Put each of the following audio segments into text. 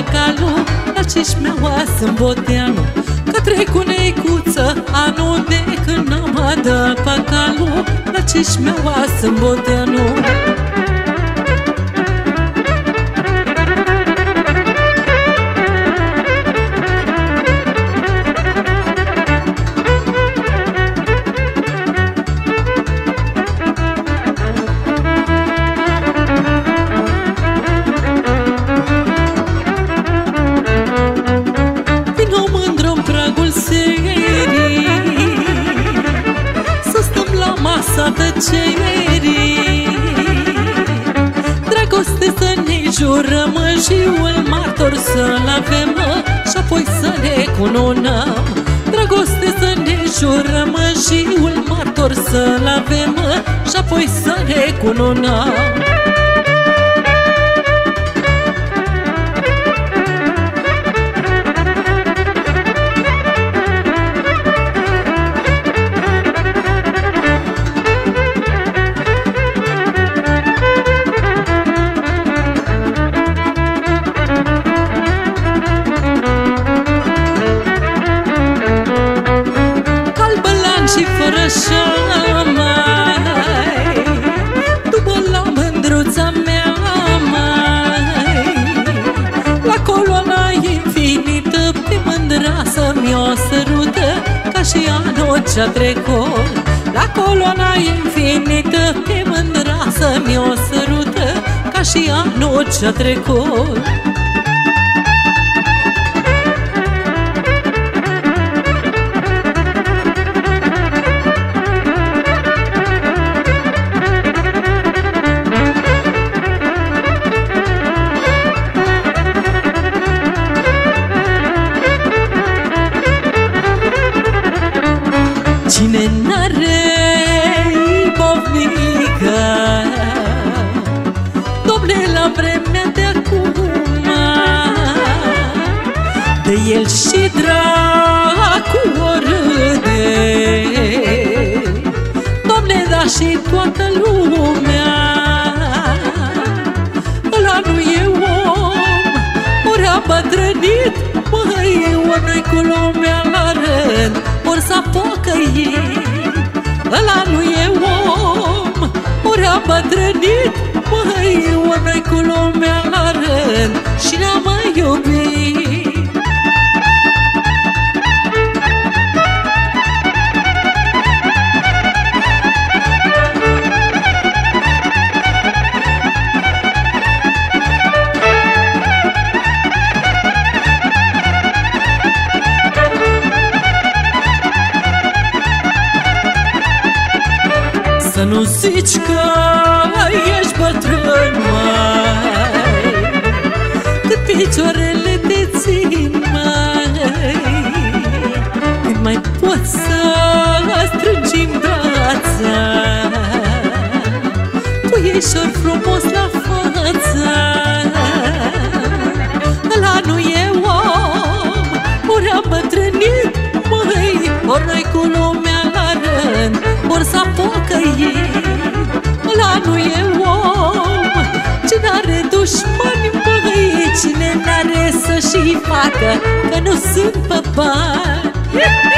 de pacalu La ceșmeaua sunt boteanu. Ca trei cu neicuță Anul de când am de pacalu La ceșmeaua sunt boteanu. masa tăcerii Dragoste să ne jurăm și un martor să-l avem Și apoi să ne cununăm. Dragoste să ne jurăm și un martor să-l avem Și apoi să ne cununăm anul ce-a trecut La coloana infinită Pe mândra să-mi o sărută Ca și anul ce-a trecut bătrânit Măi, ori noi cu lumea la rând Ori s-a pocăit. Ăla nu e om Ori a bătrânit Măi, ori noi cu lumea la rând Să nu zici că ești bătrân, mai Cât picioarele te țin, mai Când mai poți să strângi în brața Tu ești ori frumos la față dușmani, băi Cine n-are să-și facă Că nu sunt pe bani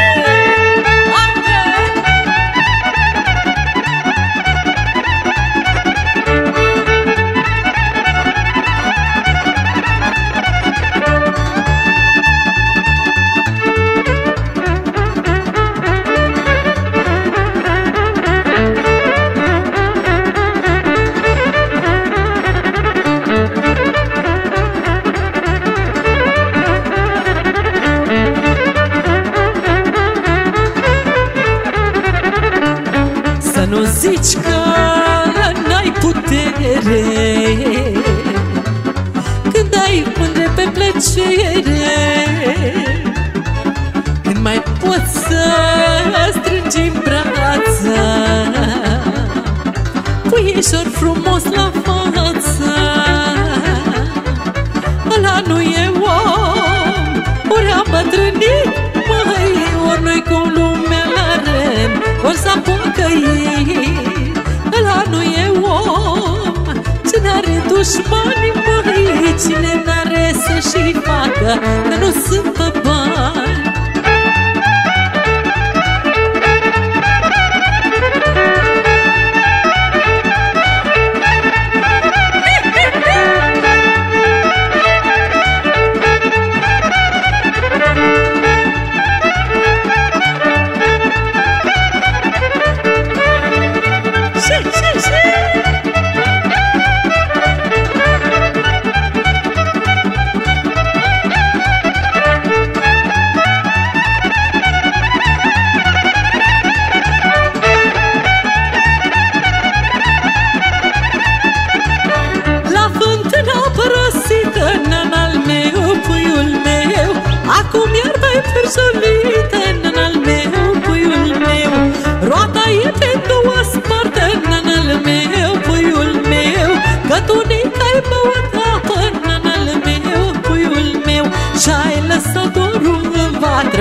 și bani, băi Cine n-are să-și facă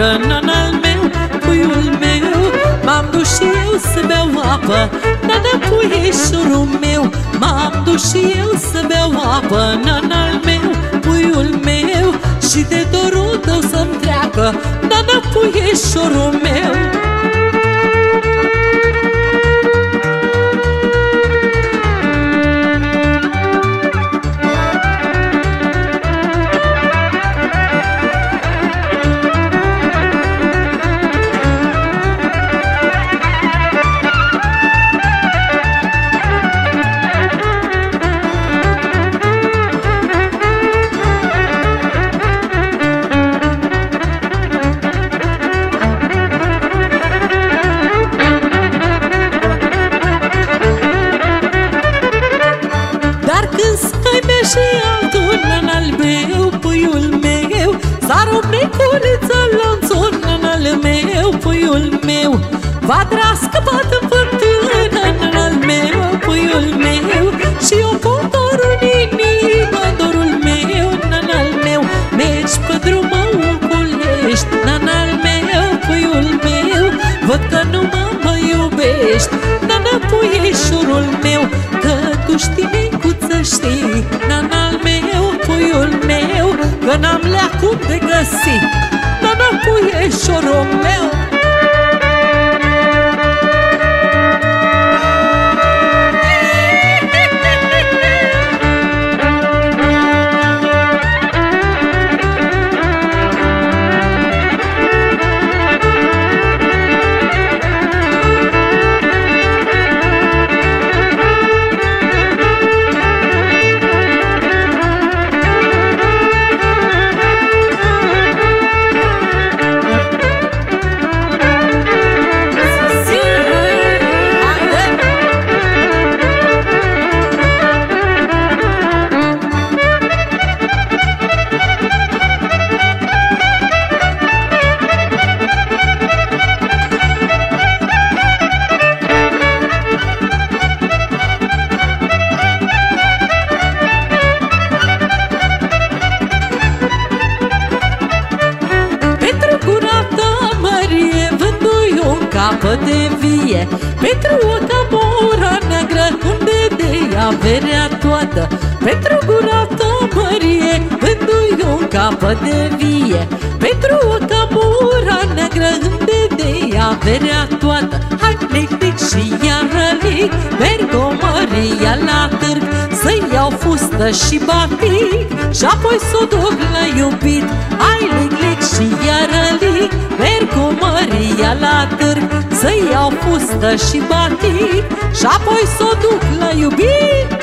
în vatră în al meu, puiul meu M-am dus și eu să beau apă, nana puișorul meu M-am dus și eu să beau apă, nana meu, puiul meu Și de dorul tău să-mi treacă. Nana, puieșorul meu Va trească bat în fântână în al meu, puiul meu. Și eu cu dorul în inimă, dorul meu, în al meu. Mergi pe drum, mă oculești, în al meu, puiul meu. Văd că nu mă mă iubești, nana puieșorul meu. Că tu știi știi Nana meu, puiul meu. Că n-am leacul de găsit Nana puieșorul meu averea toată Pentru gura ta mărie vându-i un capă de vie. Pentru o camura neagră unde de averea toată. Hai lic, lic și iară lic Merg o măria la târg. Să iau fustă și batic Și apoi s-o duc la iubit. Hai lic, lic și iară lic Merg cu măria la târg. Să iau fustă și batic Și apoi s-o duc la iubit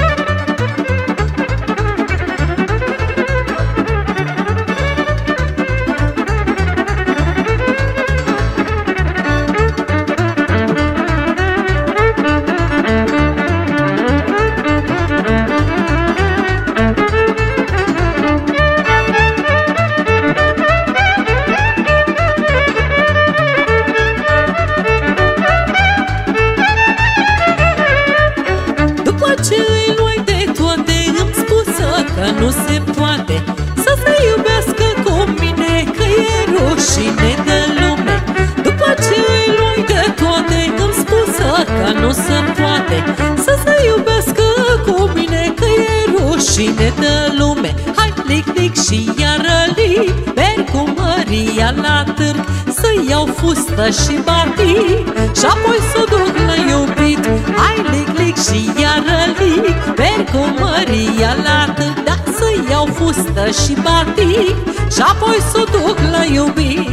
Maria la târg Să iau fustă și batic Și apoi să duc la iubit Hai, lic, lic și iară lic Merg cu Maria la târg Da, să iau fustă și batic Și apoi să duc la iubit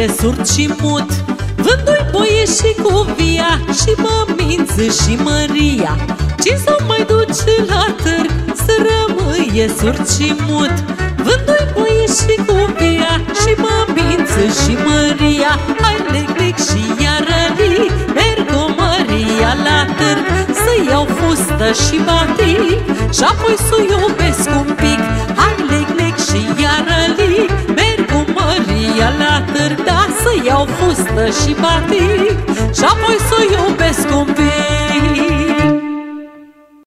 e surd și mut. Vându-i boie și cu via Și mă mință și Maria. Ce să mai duce la târg Să rămâie surd și mut? Vându-i boie și cu via Și mă mință și Maria. Hai lec, lec și iară lic Merg cu Maria la târg. Să iau fustă și batic Și apoi să iubesc un pic. Hai lec, lec și iară lic Merg cu Maria la târg Da, să iau fustă și batic Și apoi să iubesc un pic